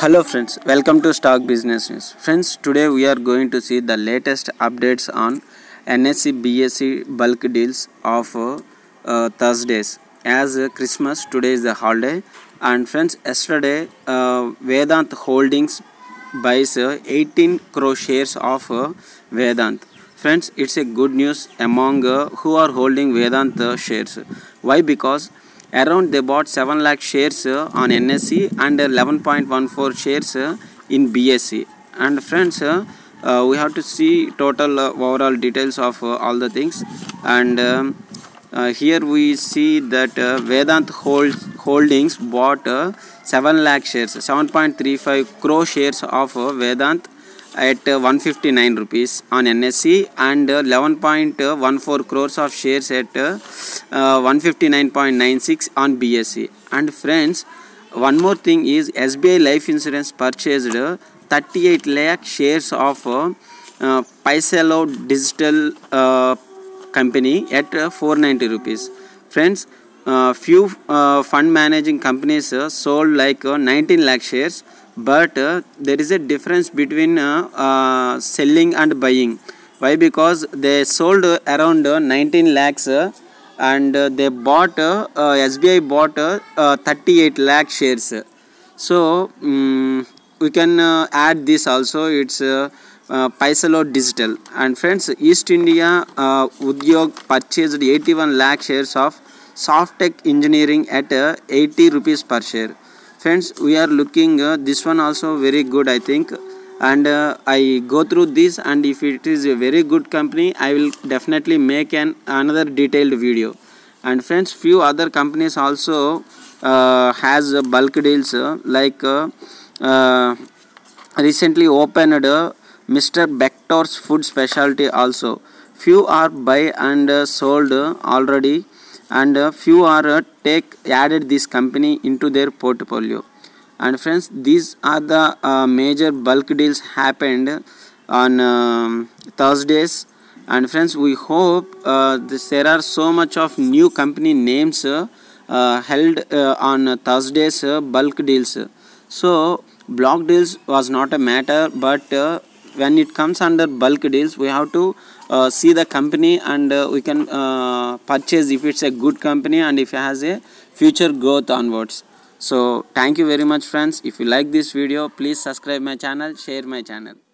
Hello friends, welcome to Stock Business News. Friends, today we are going to see the latest updates on NSE BSE bulk deals of uh, uh, Thursdays. As uh, Christmas, today is the holiday. And friends, yesterday uh, Vedanta Holdings buys uh, 18 crore shares of uh, Vedanta. Friends, it's a good news among who are holding Vedanta shares. Why? Because around they bought 7 lakh shares uh, on NSE and 11.14 shares uh, in BSE. And friends, uh, uh, we have to see total uh, overall details of uh, all the things. And um, here we see that Vedanta Holdings bought uh, 7 lakh shares, 7.35 crore shares of Vedanta at uh, 159 rupees on NSE and uh, 11.14 crores of shares at uh, uh, 159.96 on BSE. And friends, one more thing is SBI Life Insurance purchased uh, 38 lakh shares of uh, uh, Paisalo Digital uh, company at uh, 490 rupees. Friends, uh, few uh, fund managing companies uh, sold like uh, 19 lakh shares but uh, there is a difference between uh, uh, selling and buying. Why? Because they sold around uh, 19 lakhs uh, and uh, they bought sbi bought uh, uh, 38 lakh shares. So um, we can add this also. It's uh, Paisalo Digital. And friends East India uh, Udyog purchased 81 lakh shares of Softtech Engineering at uh, 80 rupees per share friends we are looking uh, this one also very good I think. And uh, I go through this and if it is a very good company I will definitely make an another detailed video. And friends few other companies also uh, has bulk deals uh, like uh, uh, recently opened Mr. Bector's food specialty also. Few are buy and sold already and few are take added this company into their portfolio. And friends these are the uh, major bulk deals happened on um, Thursdays. And friends we hope uh, this, there are so much of new company names uh, held uh, on Thursdays bulk deals. So block deals was not a matter but when it comes under bulk deals we have to uh, see the company and uh, we can uh, purchase if it's a good company and if it has a future growth onwards so thank you very much friends if you like this video please subscribe my channel share my channel